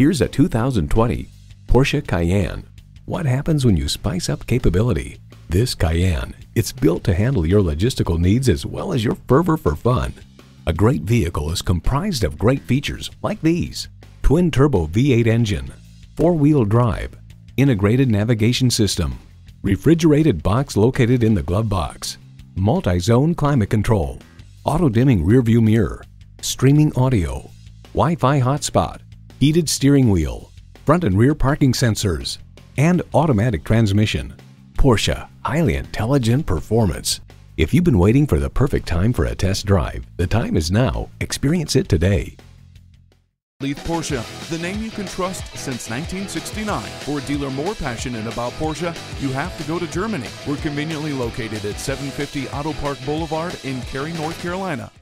Here's a 2020 Porsche Cayenne. What happens when you spice up capability? This Cayenne, it's built to handle your logistical needs as well as your fervor for fun. A great vehicle is comprised of great features like these. Twin turbo V8 engine, four-wheel drive, integrated navigation system, refrigerated box located in the glove box, multi-zone climate control, auto-dimming rearview mirror, streaming audio, Wi-Fi hotspot, heated steering wheel, front and rear parking sensors, and automatic transmission. Porsche, highly intelligent performance. If you've been waiting for the perfect time for a test drive, the time is now. Experience it today. Leith Porsche, the name you can trust since 1969. For a dealer more passionate about Porsche, you have to go to Germany. We're conveniently located at 750 Auto Park Boulevard in Cary, North Carolina.